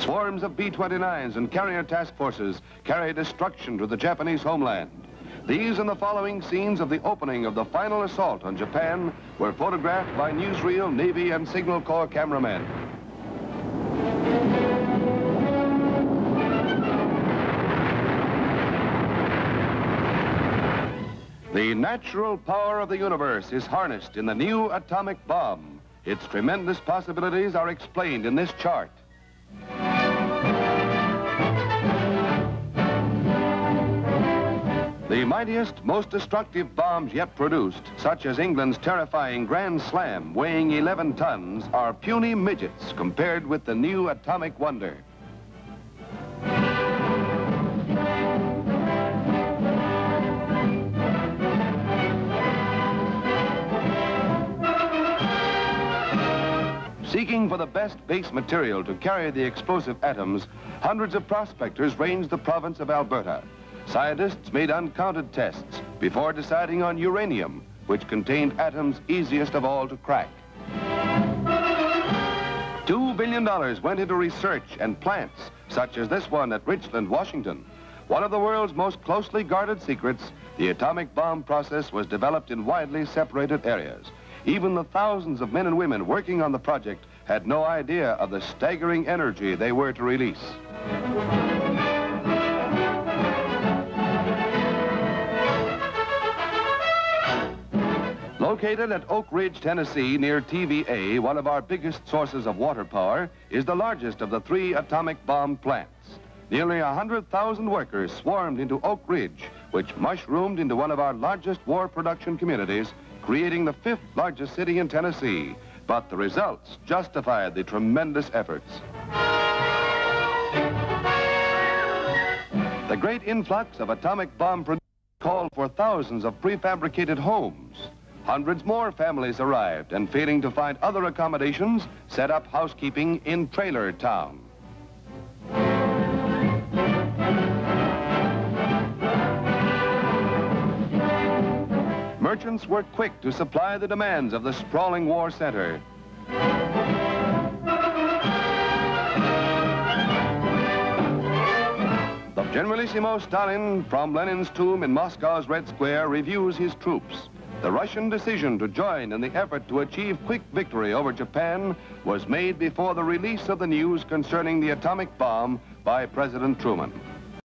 squads of B-29s and carrier task forces carry destruction to the Japanese homeland. These and the following scenes of the opening of the final assault on Japan were photographed by newsreel, Navy, and Signal Corps cameramen. The natural power of the universe is harnessed in the new atomic bomb. Its tremendous possibilities are explained in this chart. Mightiest, most destructive bombs yet produced, such as England's terrifying Grand Slam, weighing 11 tons, are puny midgets compared with the new atomic wonder. Seeking for the best base material to carry the explosive atoms, hundreds of prospectors ranged the province of Alberta. Scientists made uncounted tests before deciding on uranium, which contained atoms easiest of all to crack. Two billion dollars went into research and plants, such as this one at Richland, Washington. One of the world's most closely guarded secrets, the atomic bomb process was developed in widely separated areas. Even the thousands of men and women working on the project had no idea of the staggering energy they were to release. Located at Oak Ridge, Tennessee, near TVA, one of our biggest sources of water power, is the largest of the three atomic bomb plants. Nearly 100,000 workers swarmed into Oak Ridge, which mushroomed into one of our largest war production communities creating the fifth largest city in Tennessee. But the results justified the tremendous efforts. The great influx of atomic bomb production called for thousands of prefabricated homes. Hundreds more families arrived and failing to find other accommodations, set up housekeeping in Trailer Town. merchants were quick to supply the demands of the sprawling war center. The Generalissimo Stalin, from Lenin's tomb in Moscow's Red Square, reviews his troops. The Russian decision to join in the effort to achieve quick victory over Japan was made before the release of the news concerning the atomic bomb by President Truman.